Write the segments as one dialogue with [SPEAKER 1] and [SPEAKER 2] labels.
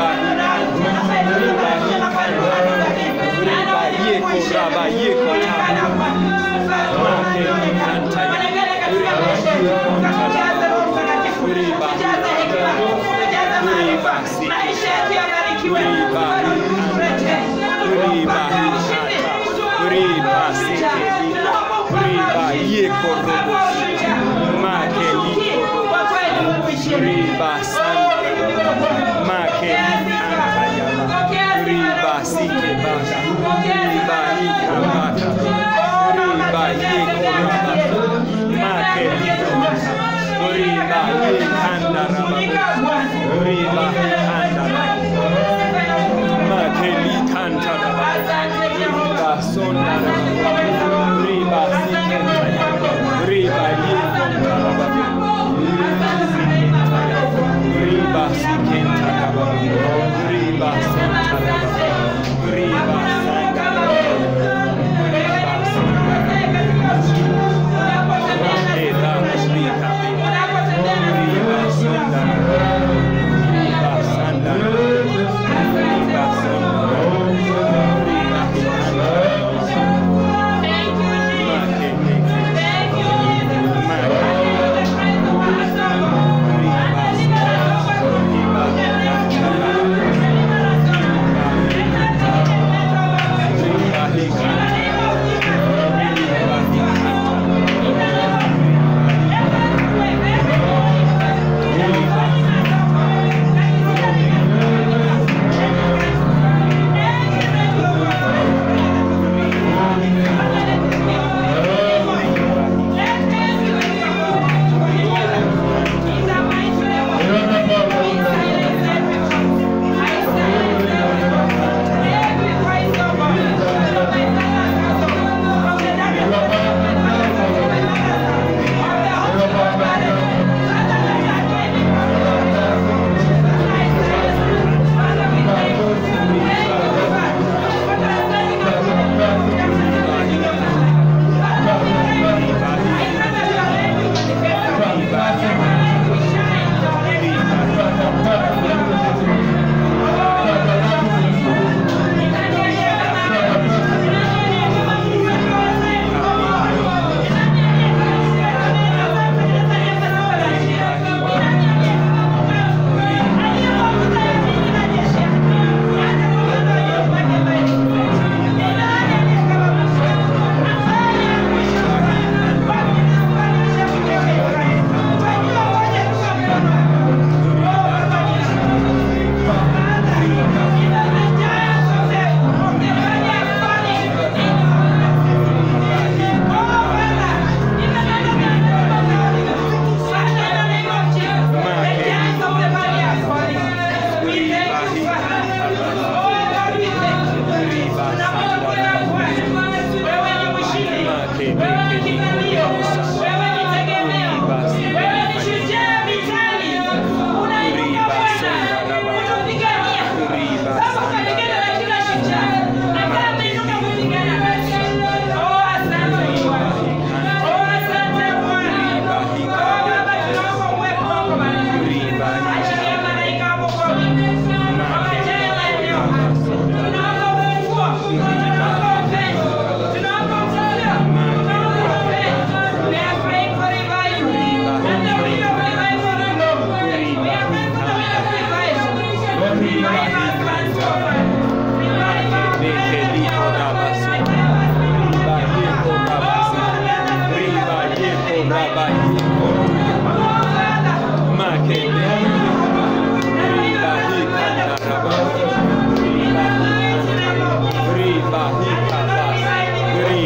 [SPEAKER 1] trabalhar, trabalhar, trabalhar, trabalhar, trabalhar,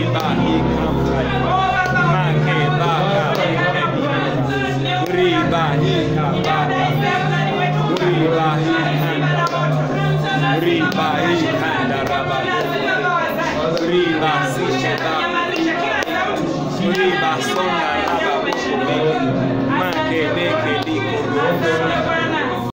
[SPEAKER 1] 他，
[SPEAKER 2] 他，
[SPEAKER 1] 他。